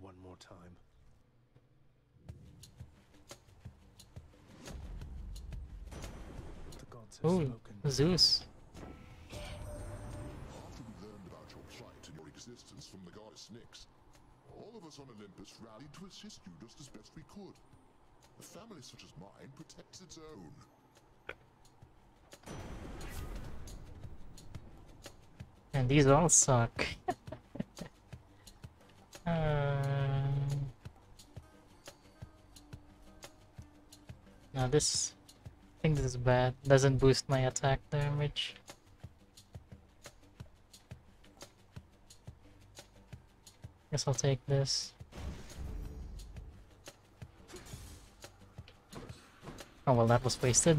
one more time. The gods have Ooh, spoken. Zeus. After we learned about your plight and your existence from the goddess Nyx, all of us on Olympus rallied to assist you just as best we could. A family such as mine protects its own. And these all suck. Um, now this, I think this is bad. Doesn't boost my attack damage. Guess I'll take this. Oh well, that was wasted.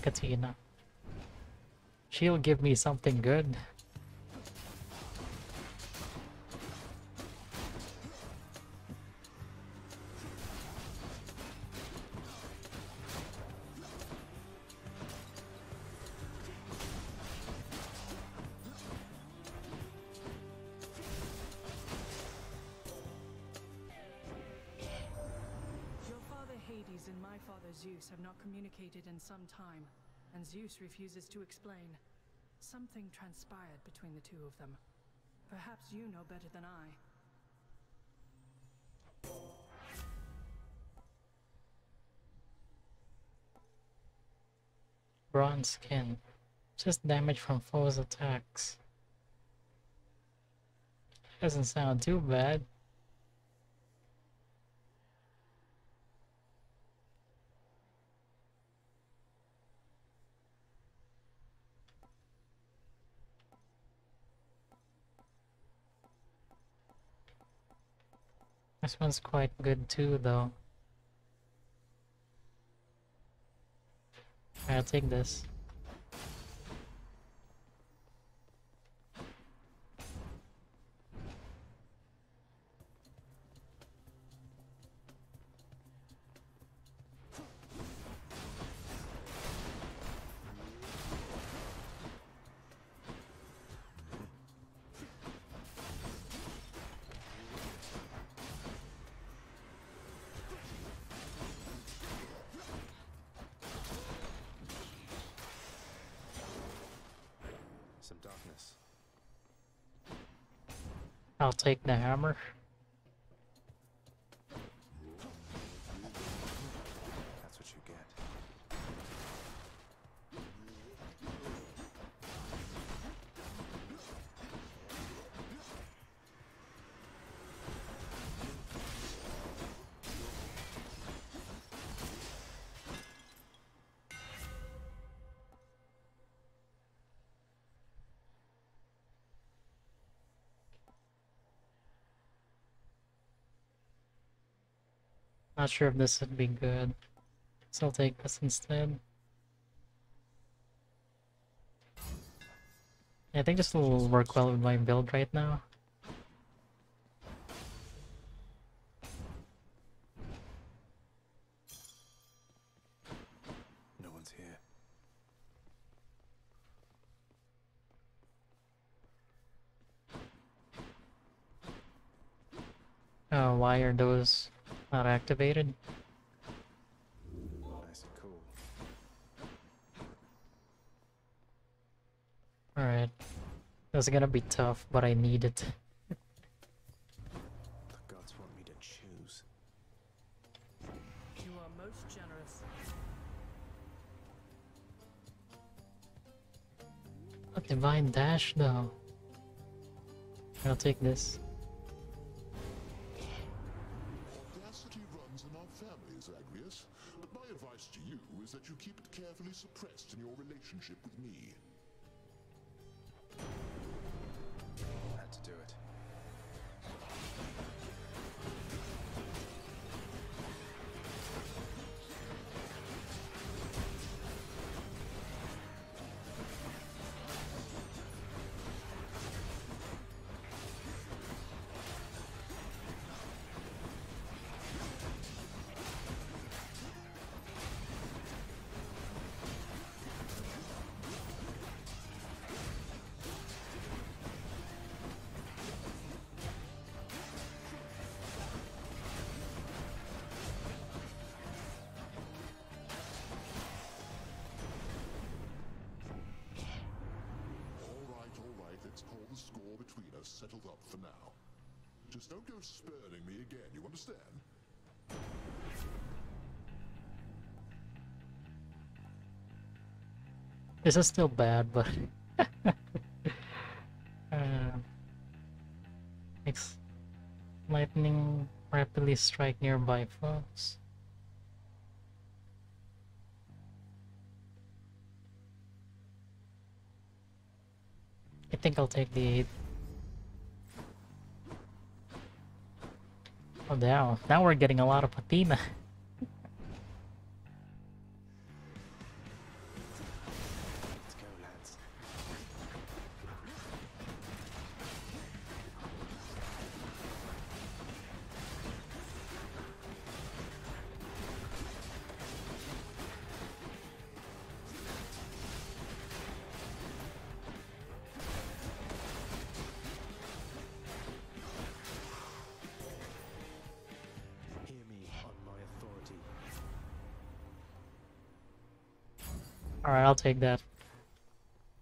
Alright, we'll take Athena. She'll give me something good. Father Zeus have not communicated in some time, and Zeus refuses to explain. Something transpired between the two of them. Perhaps you know better than I. Bronze skin. Just damage from foes' attacks. Doesn't sound too bad. This one's quite good too, though. I'll take this. Take Not sure if this would be good. So I'll take this instead. I think this will work well with my build right now. No one's here. Uh, why are those not activated? Nice and cool. Alright. That's gonna be tough, but I need it. The gods want me to choose. You are most generous. A divine dash though. I'll take this. Between us settled up for now. Just don't go spurning me again, you understand? This is still bad, but uh, makes lightning rapidly strike nearby foes. Think I'll take the. Oh, now, now we're getting a lot of patina. take that.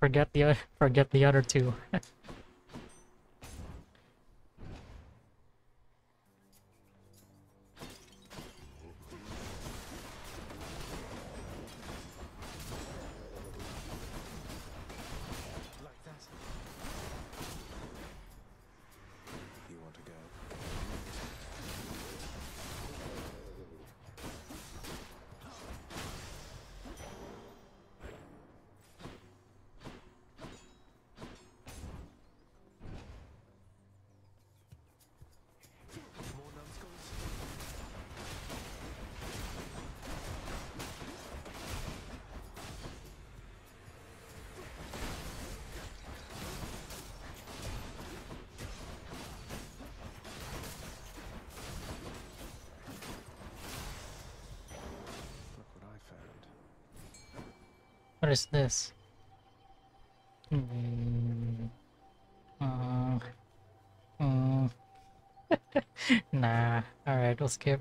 Forget the forget the other two. what is this? Hmm. Uh, hmm. nah. All right, we'll skip.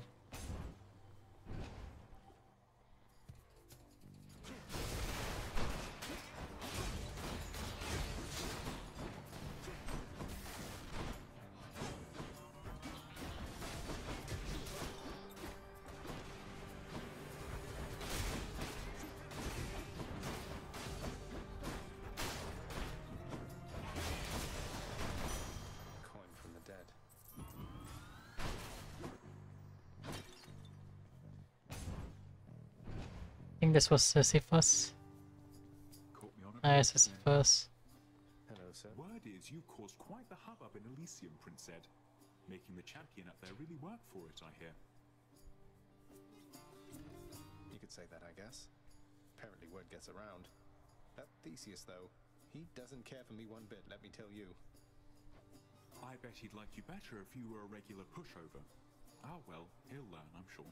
This was Sisyphus. Caught me on a Ah, break again. Sisyphus. Hello, sir. Word is you caused quite the hubbub in Elysium, Prince Ed. Making the champion up there really work for it, I hear. You could say that, I guess. Apparently, word gets around. That Theseus, though, he doesn't care for me one bit, let me tell you. I bet he'd like you better if you were a regular pushover. Ah well, he'll learn, I'm sure.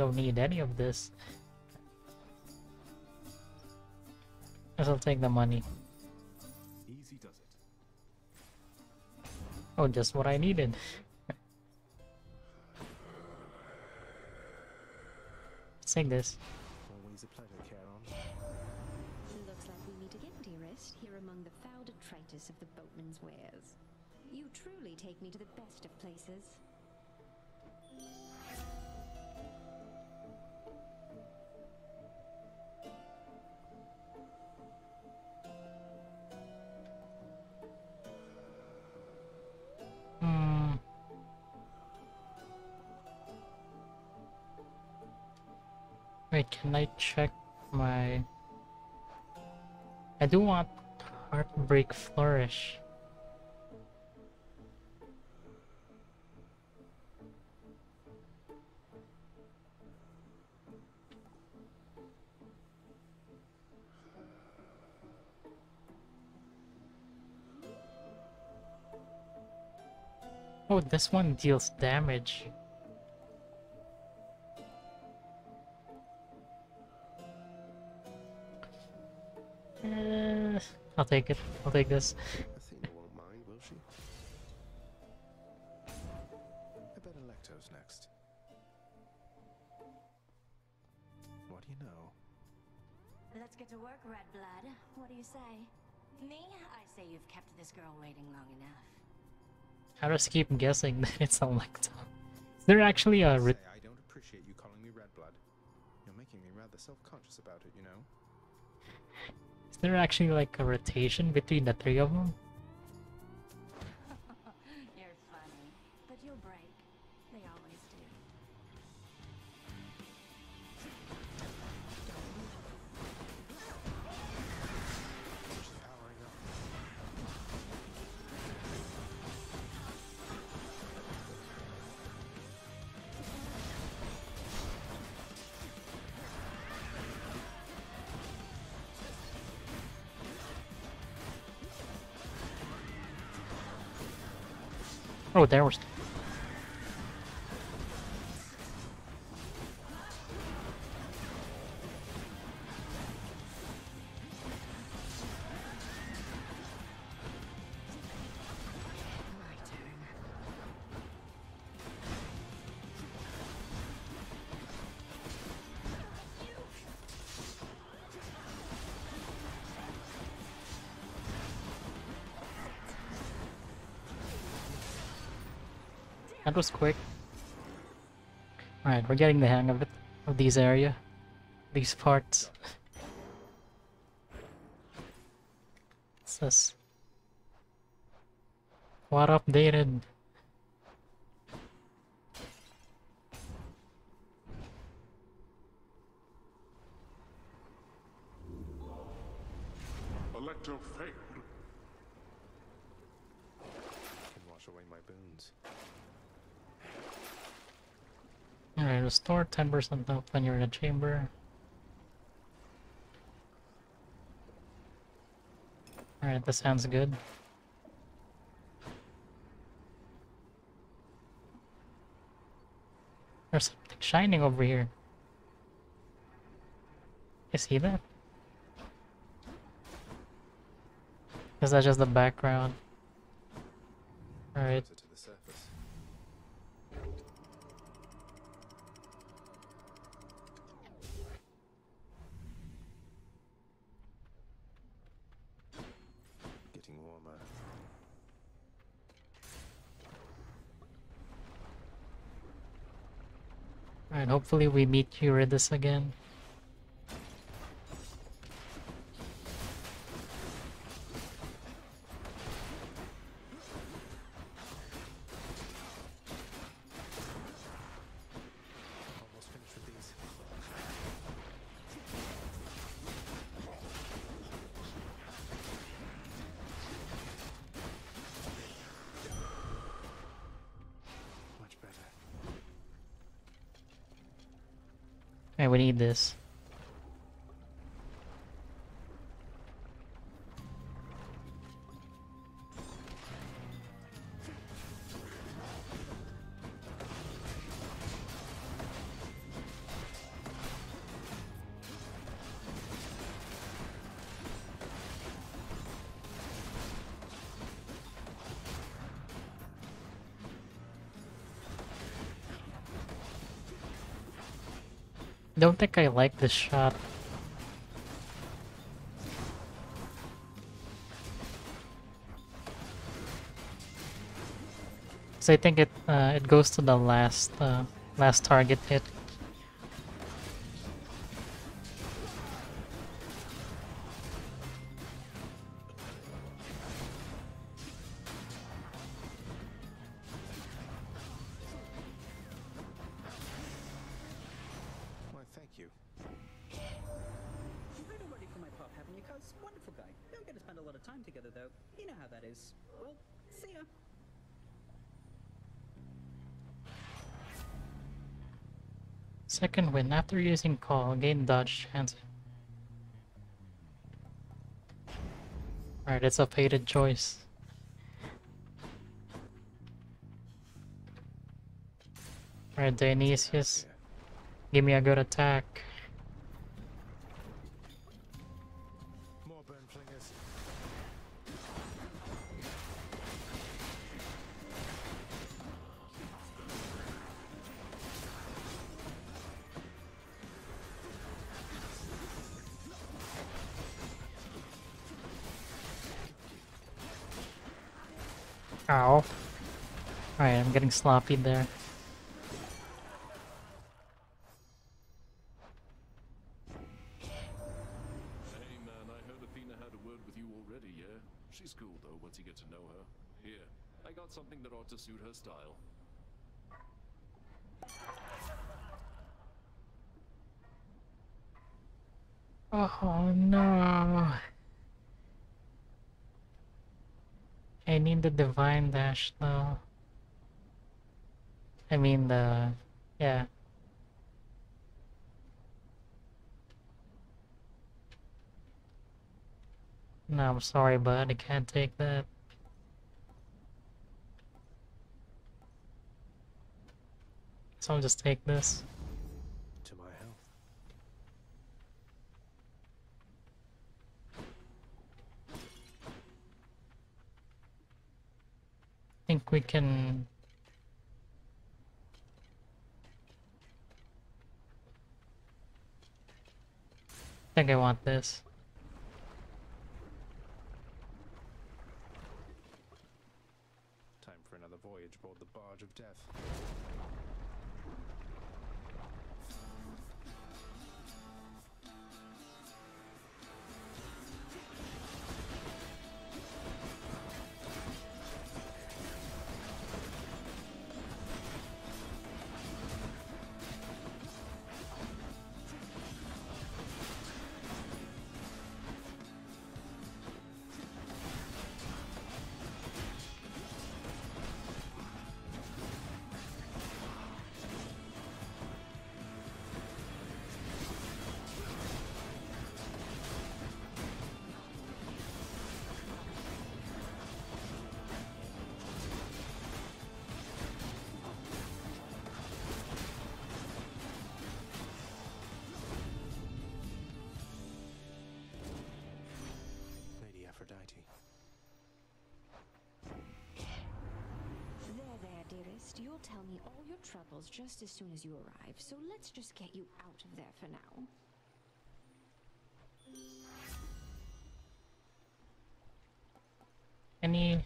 Don't need any of this. Guess I'll take the money. Easy does it. Oh, just what I needed. Let's take this. Always a pleasure, Charon. Looks like we meet again, dearest, here among the foul detritus of the boatman's wares. You truly take me to the best of places. Wait, can I check my... I do want Heartbreak Flourish. Oh, this one deals damage. I'll take it. I'll take this. Athena won't mind, will she? I bet Alecto goes next. What do you know? Let's get to work, Red Blood. What do you say? Me? I say you've kept this girl waiting long enough. I just keep guessing that it's Alecto. Is there actually uh, a re- I don't appreciate you calling me Red Blood. You're making me rather self-conscious about it, you know? Is there actually like a rotation between the three of them? There was. That was quick. Alright, we're getting the hang of it. Of these area. These parts. What's this? What updated? Electo failed. Can wash away my boons. Alright, restore 10% health when you're in a chamber. Alright, this sounds good. There's something shining over here. You see that? Is that just the background? Alright. Closer to the surface. Getting warmer. Alright, hopefully we meet Eurydice again. Alright, we need this. I don't think I like this shot. So I think it uh, it goes to the last uh, last target hit. Win after using call, gain dodge chance. Alright, it's a fated choice. Alright, Dionysus, give me a good attack. Ow. Alright, I'm getting sloppy there. Hey man, I heard Athena had a word with you already, yeah? She's cool though, once you get to know her. Here, I got something that ought to suit her style. Oh no. Need the divine dash though. I mean the yeah. No, I'm sorry, bud. I can't take that. So I'll just take this. Think we can I think I want this. Lady There, there, dearest. You'll tell me all your troubles just as soon as you arrive, so let's just get you out of there for now. Any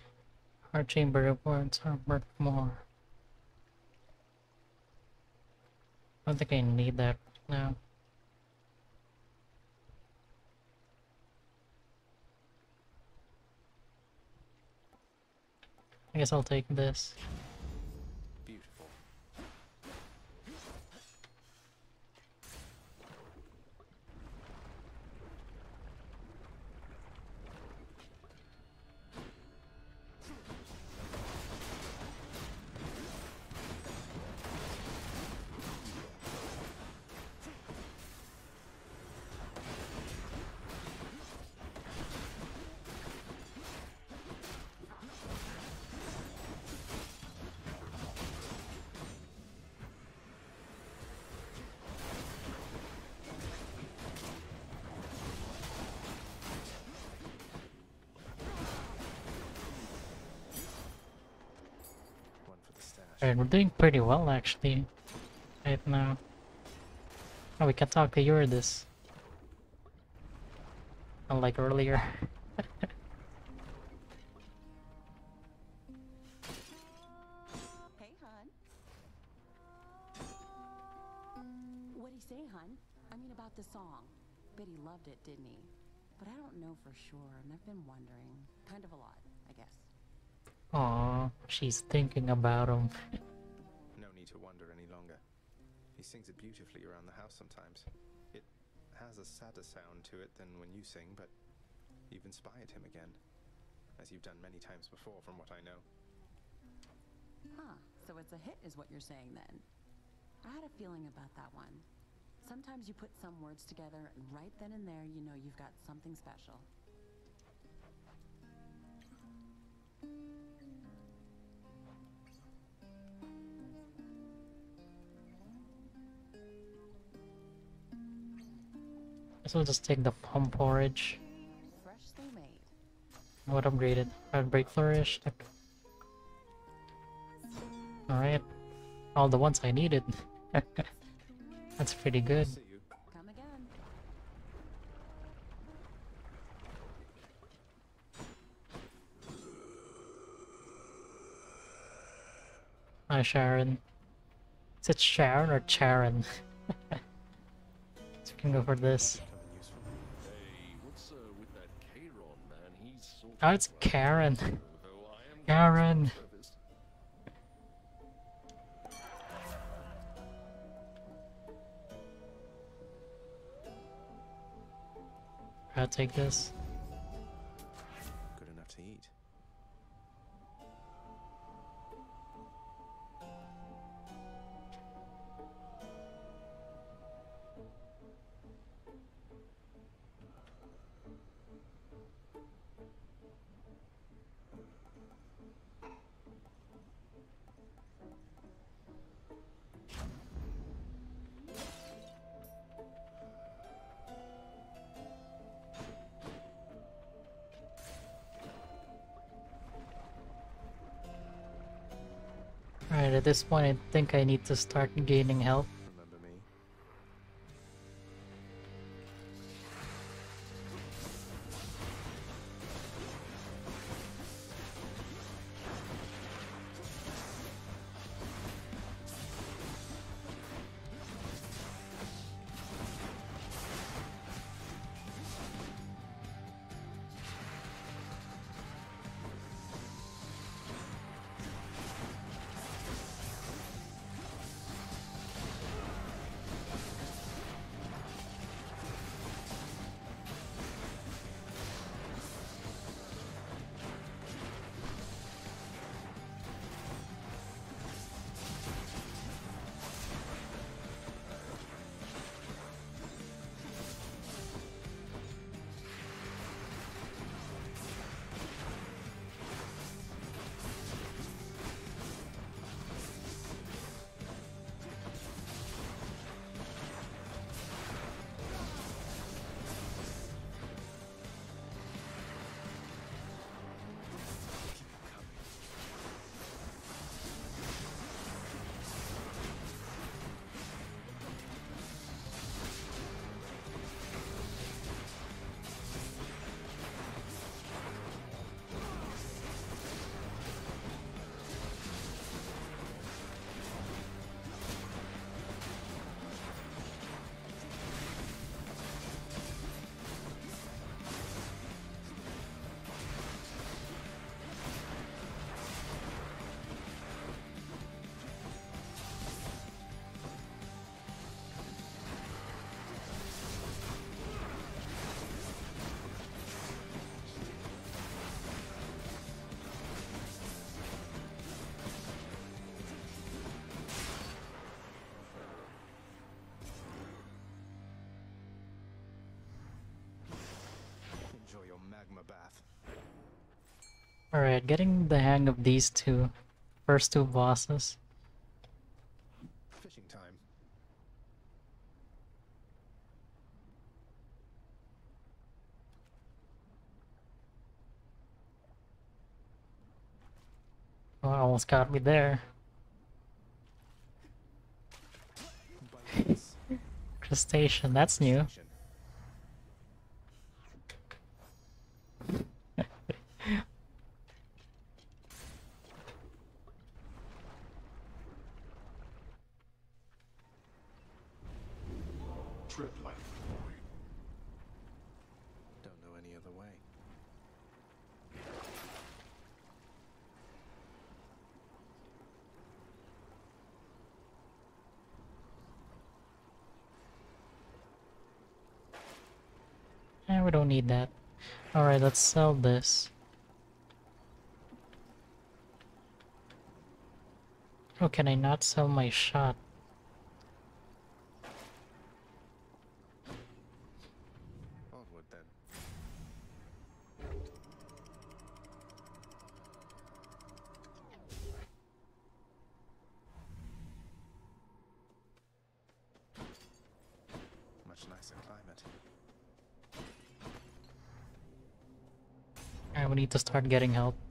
heart chamber reports are worth more. I don't think I need that now. Guess I'll take this. Alright, we're doing pretty well actually. Right now. Oh, we can talk to Eurydice. Unlike earlier. Aw, she's thinking about him. No need to wonder any longer. He sings it beautifully around the house sometimes. It has a sadder sound to it than when you sing, but you've inspired him again. As you've done many times before, from what I know. Huh, so it's a hit, is what you're saying then. I had a feeling about that one. Sometimes you put some words together, and right then and there, you know you've got something special. Guess we'll just take the pump porridge. What upgraded? Break flourish. Alright. All the ones I needed. That's pretty good. Hi, Sharon. Is it Sharon or Charon? so we can go for this. Becoming useful. Hey, what's uh, with that Chiron man? Oh, it's Karen. Karen. I'll take this. This point I think I need to start gaining health. Alright, getting the hang of these two first two bosses. Fishing time. Oh, almost got me there. Crustacean, that's new. Station. Tread lightly, boy. Don't know any other way. Eh, we don't need that. Alright, let's sell this. Oh, can I not sell my shot? Start getting help.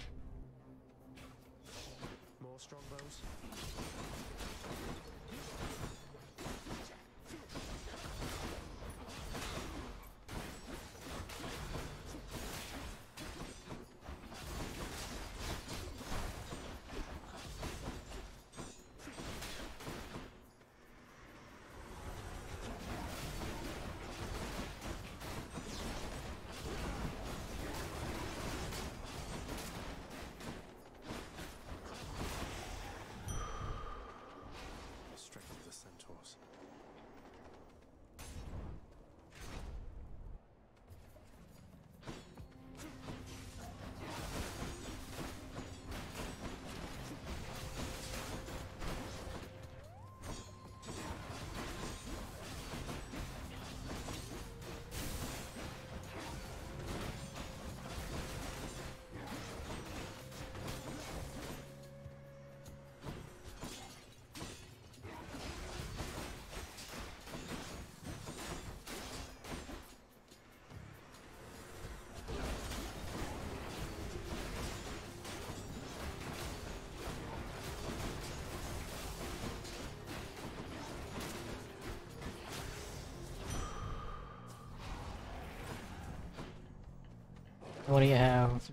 What do you have?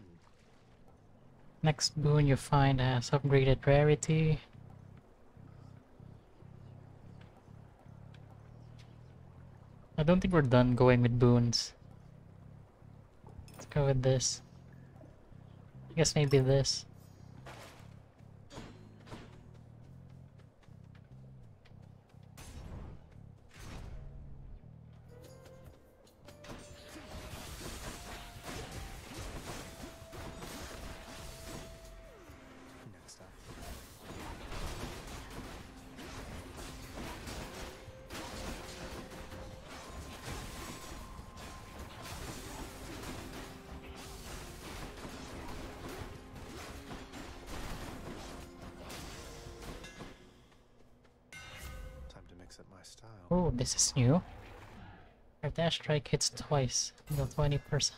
Next boon you find has upgraded rarity. I don't think we're done going with boons. Let's go with this. I guess maybe this. Oh, this is new. Our dash strike hits twice, deal 20%.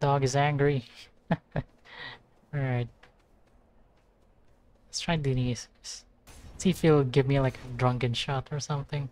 Dog is angry. Alright. Let's try Denise. See if he'll give me like a drunken shot or something.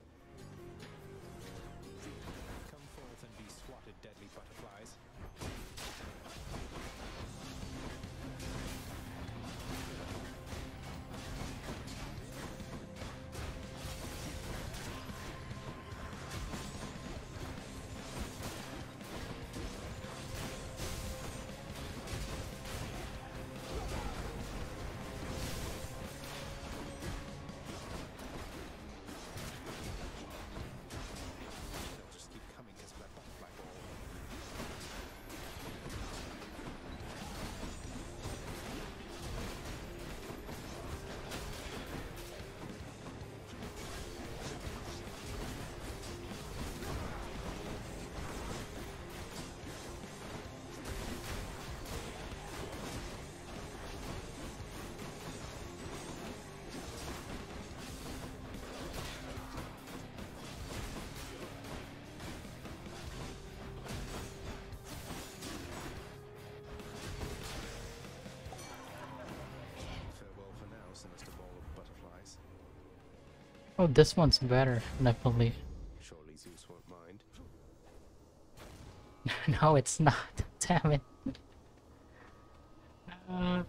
This one's better, definitely. Surely Zeus won't mind. no, it's not. Damn it. Uh,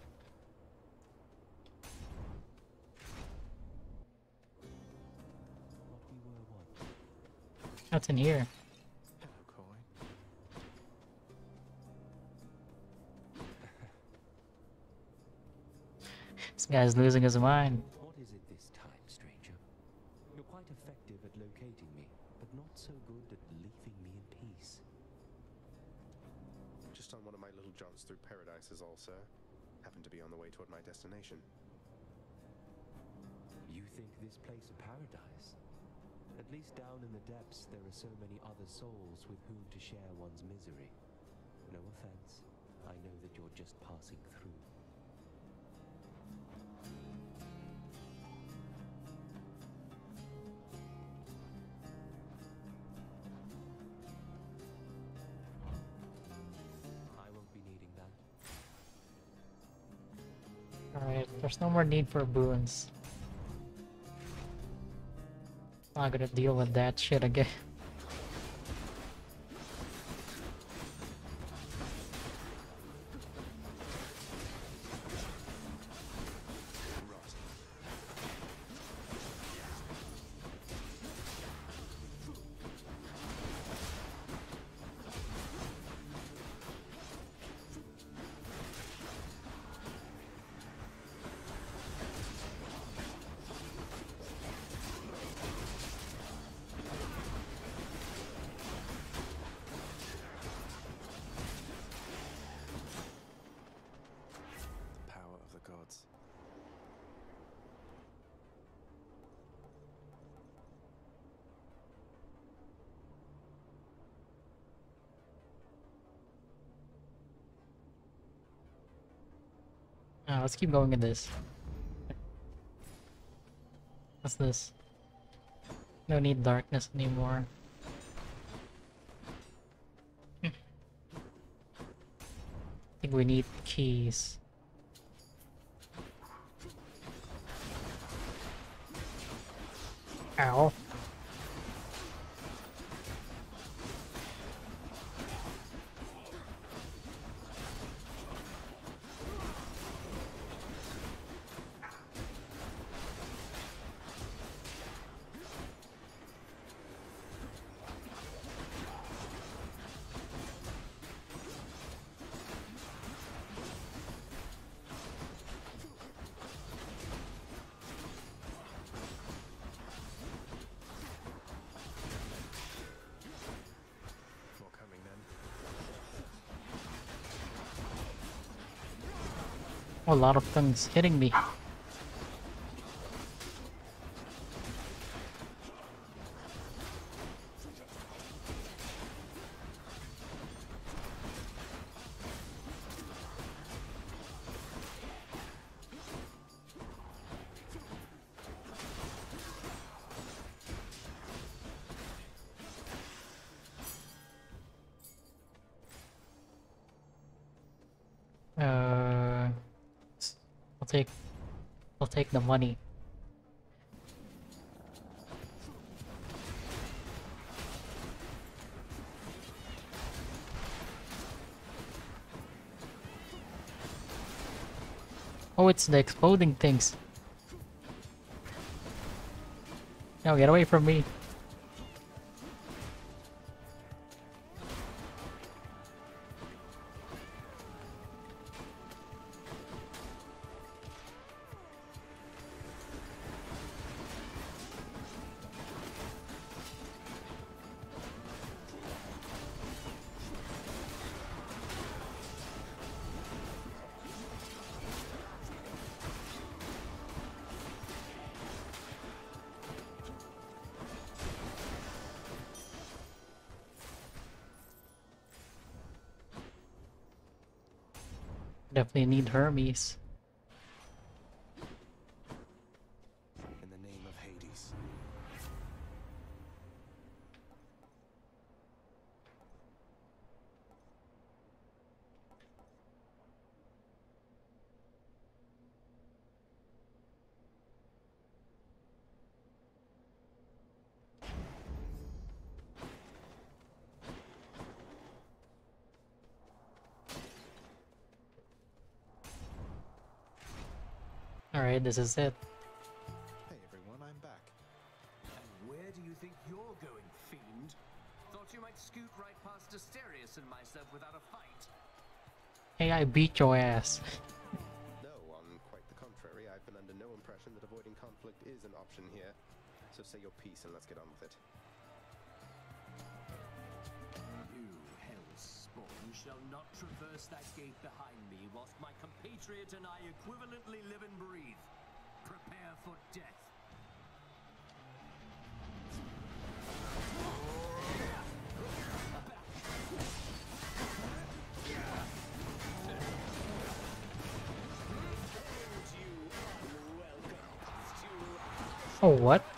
what's in here? This guy's losing his mind. What is it this time, stranger? You're quite effective at locating me, but not so good at leaving me in peace. Just on one of my little jaunts through paradise is all, sir. Happen to be on the way toward my destination. You think this place a paradise? At least down in the depths, there are so many other souls with whom to share one's misery. No offense. I know that you're just passing through. There's no more need for boons. Not gonna deal with that shit again. Ah, let's keep going with this. What's this? No need darkness anymore. I think we need keys. Ow. A lot of things hitting me. Take, I'll take the money. Oh, it's the exploding things. No, get away from me. Hermes. This is it. Hey everyone, I'm back. And where do you think you're going, fiend? Thought you might scoot right past Asterius and myself without a fight. Hey, I beat your ass. No, on quite the contrary, I've been under no impression that avoiding conflict is an option here. So say your piece and let's get on with it. You, hellspawn, shall not traverse that gate behind me whilst my compatriot and I equivalently live and breathe. Prepare for death. Oh, what?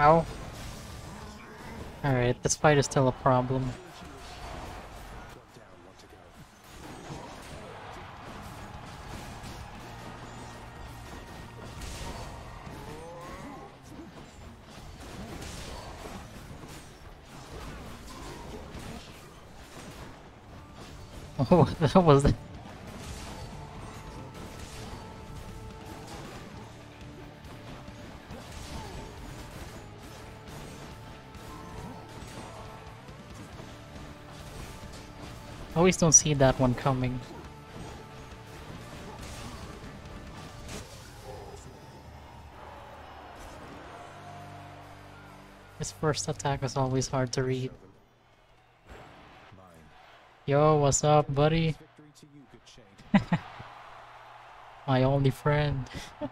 Ow. Alright, this fight is still a problem. Oh, what was Always don't see that one coming. His first attack is always hard to read. Yo, what's up, buddy? My only friend.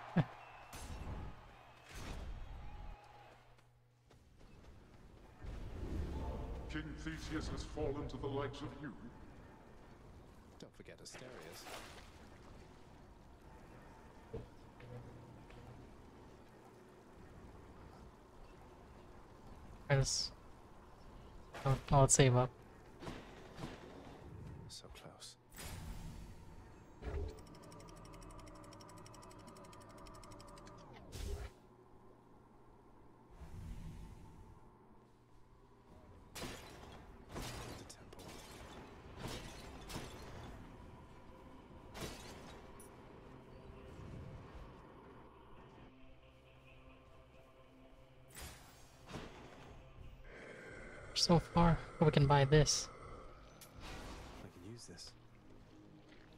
King Theseus has fallen to the likes of you. Don't Asterius. Let's... Oh, oh, let's save up. Buy this. I can use this.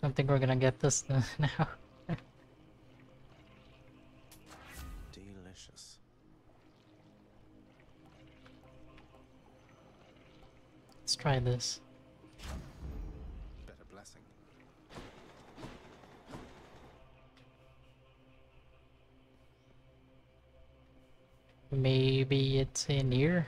Don't think we're gonna get this now. Delicious. Let's try this. Better blessing. Maybe it's in here.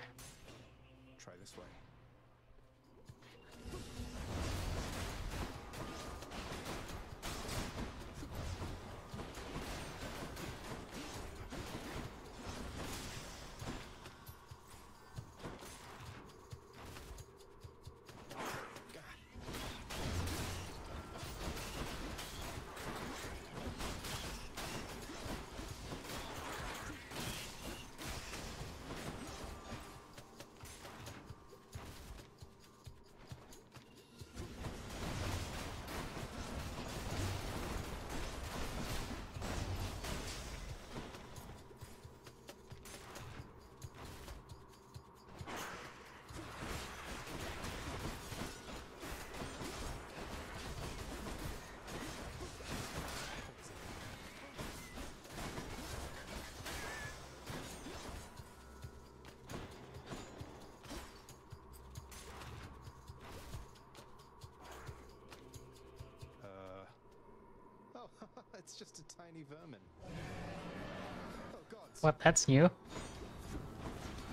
What? That's new.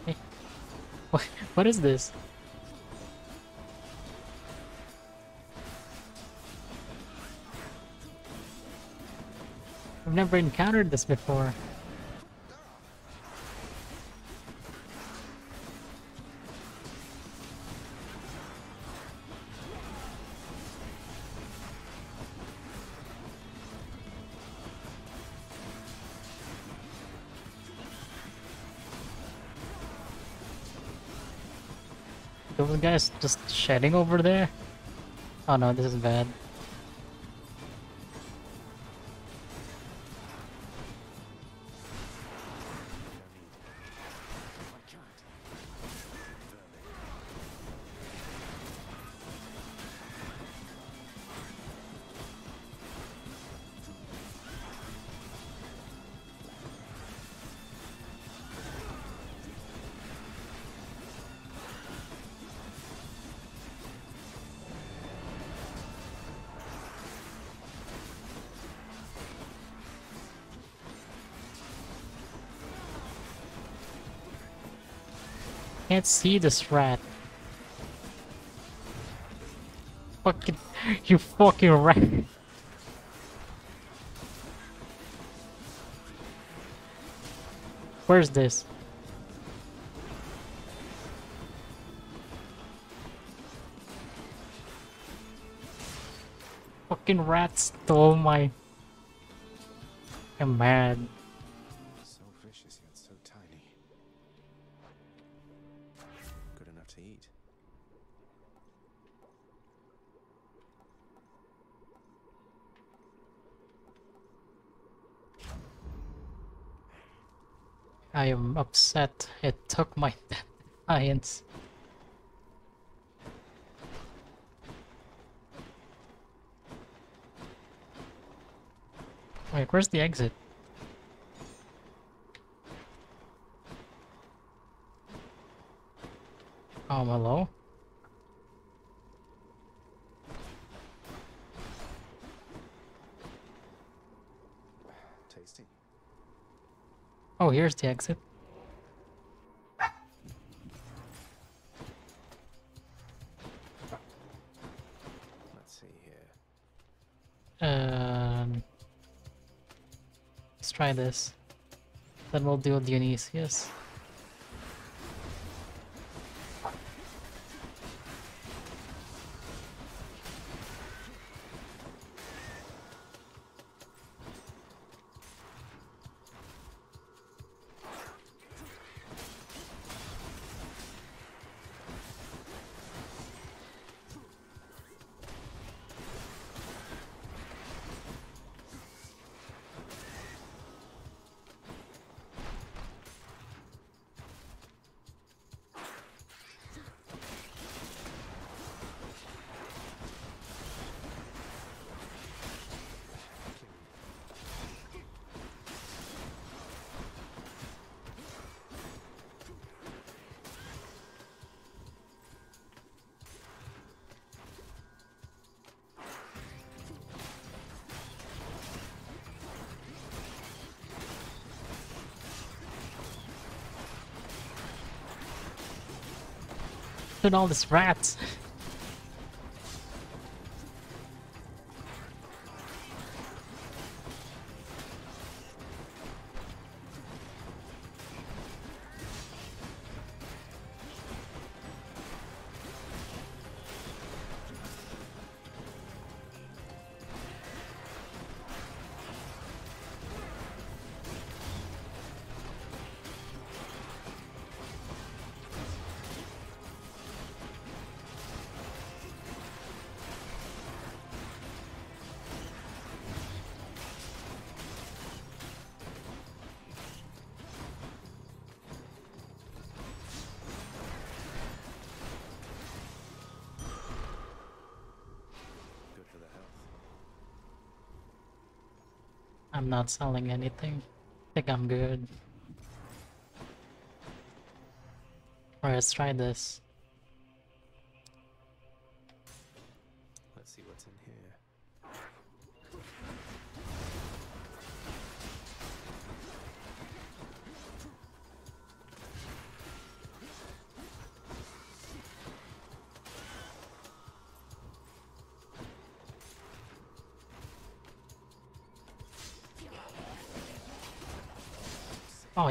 Hey. What? What is this? I've never encountered this before. Shedding over there? Oh no, this is bad. Can't see this rat. Fucking, you fucking rat. Where's this? Fucking rat stole my. I'm mad. I am upset it took my science. Wait, where's the exit? Um, hello? Oh, here's the exit. Let's see here. Um, let's try this. Then we'll do Dionysus. At all these rats. Not selling anything. I think I'm good. Alright, let's try this.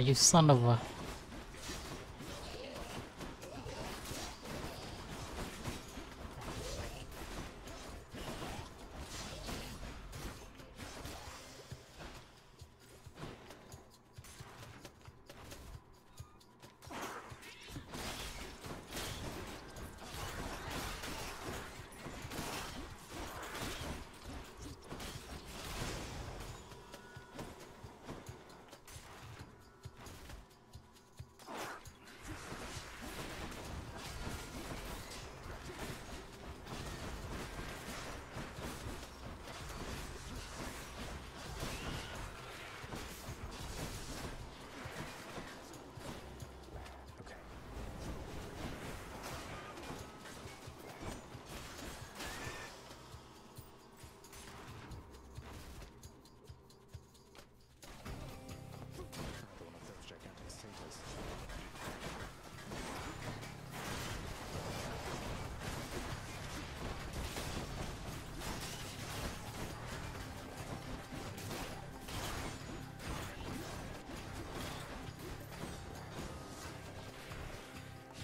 You son of a...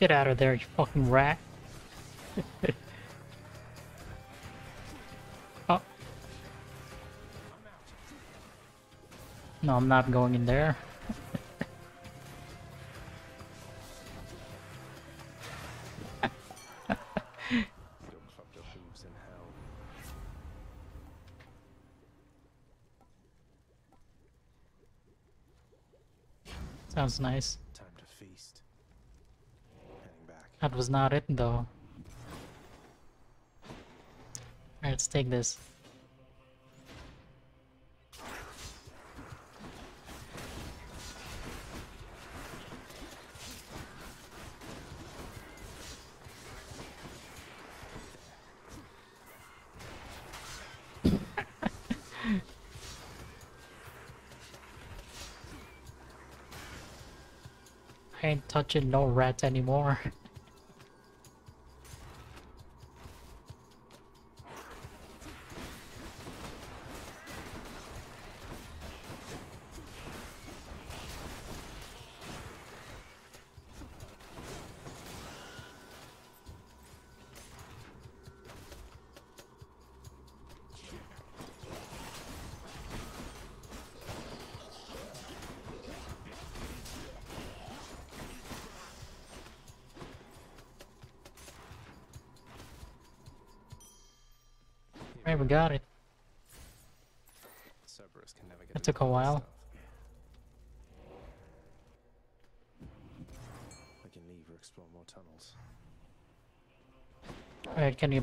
Get out of there, you fucking rat. oh. No, I'm not going in there. Sounds nice. Time to feast. Heading back. That was not it though. Alright, let's take this. I ain't touching no rats anymore.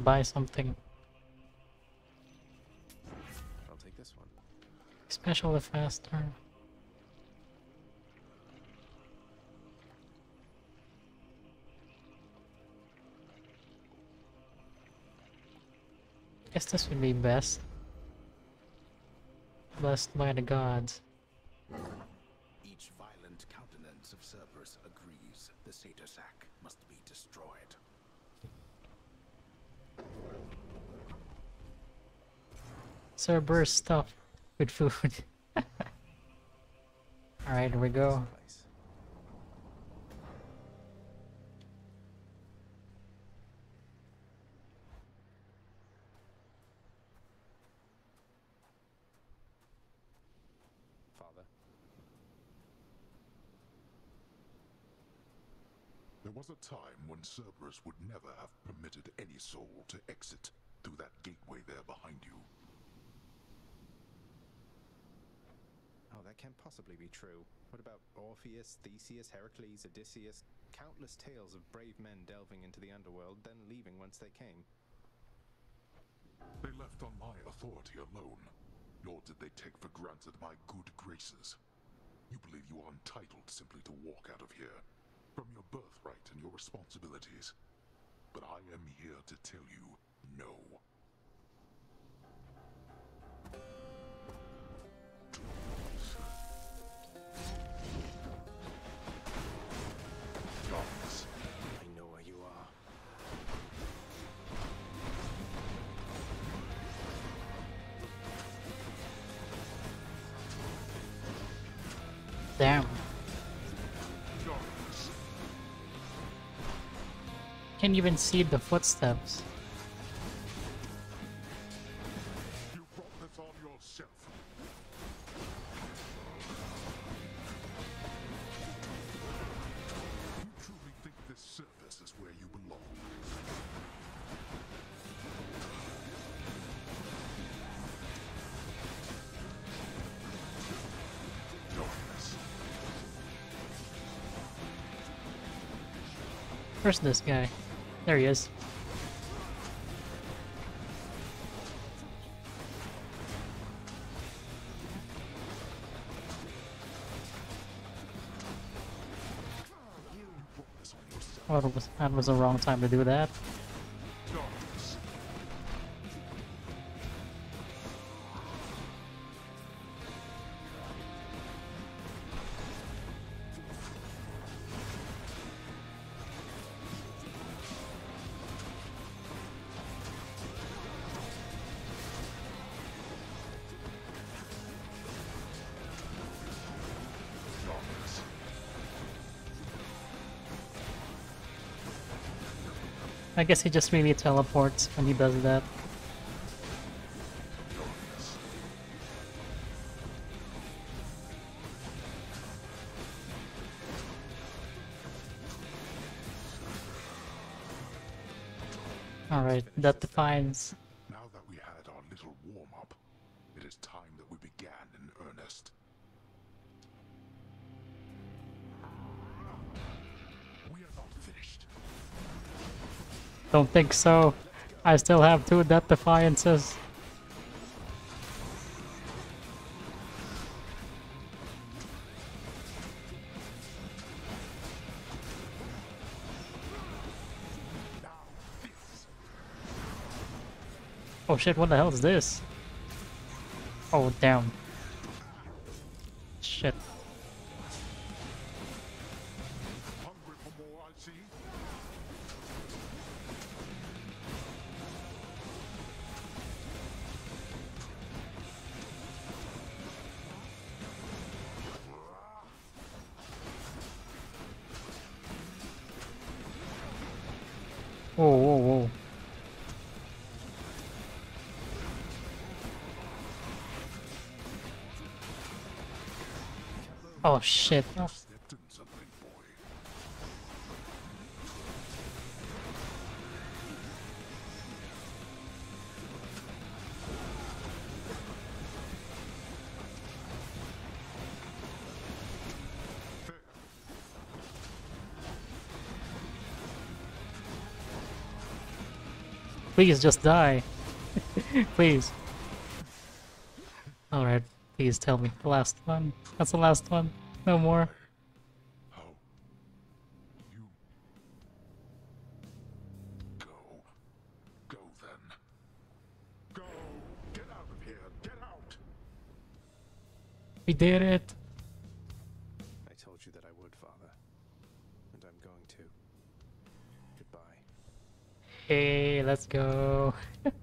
buy something? I'll take this one. Especially faster. Guess this would be best. Blessed by the gods. Each violent countenance of Cerberus agrees the satyr sack must be destroyed. Cerberus stuff with food. Alright, here we go. Father, There was a time when Cerberus would never have permitted any soul to exit through that gateway there behind you. Oh, that can't possibly be true. What about Orpheus, Theseus, Heracles, Odysseus? Countless tales of brave men delving into the underworld, then leaving whence they came. They left on my authority alone, nor did they take for granted my good graces. You believe you are entitled simply to walk out of here, from your birthright and your responsibilities. But I am here to tell you no. Can't even see the footsteps. You brought this on yourself. You truly think this surface is where you belong? Where's this guy? There he is. That was, that was the wrong time to do that. I guess he just really teleports when he does that. Alright, that defines. Don't think so. I still have two death defiances. Oh shit, what the hell is this? Oh damn. Oh shit. Please just die. please. Please tell me. The last one. That's the last one. No more. How? You. Go. Go then. Go! Get out of here! Get out! We did it. I told you that I would, Father. And I'm going to. Goodbye. Hey, let's go. Wait.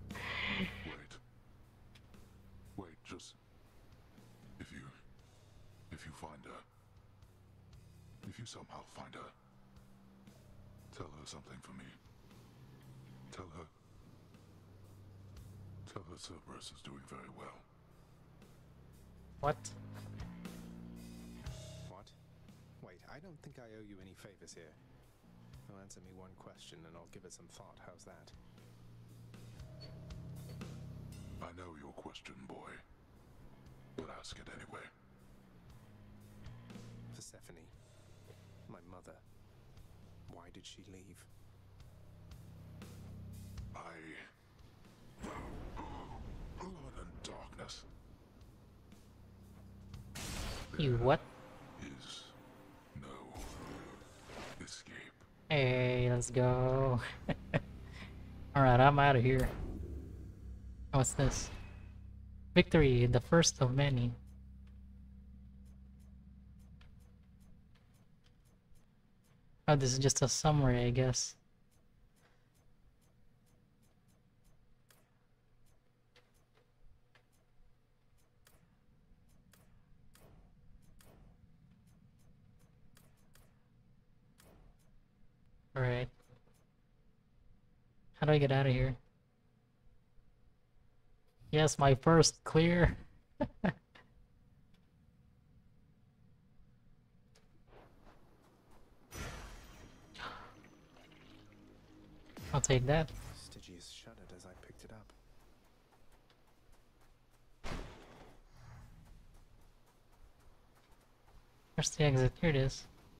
somehow find her, tell her something for me. Tell her. Tell her Cerberus is doing very well. What? What? Wait, I don't think I owe you any favors here. Well, answer me one question and I'll give it some thought. How's that? I know your question, boy. But ask it anyway. Persephone. My mother. Why did she leave? I. Blood and darkness. You what? Is no escape. Hey, let's go. Alright, I'm out of here. What's this? Victory, the first of many. Oh, this is just a summary, I guess. Alright. How do I get out of here? Yes, my first clear. I'll take that. Stygius shuddered as I picked it up. Where's the exit? Here it is.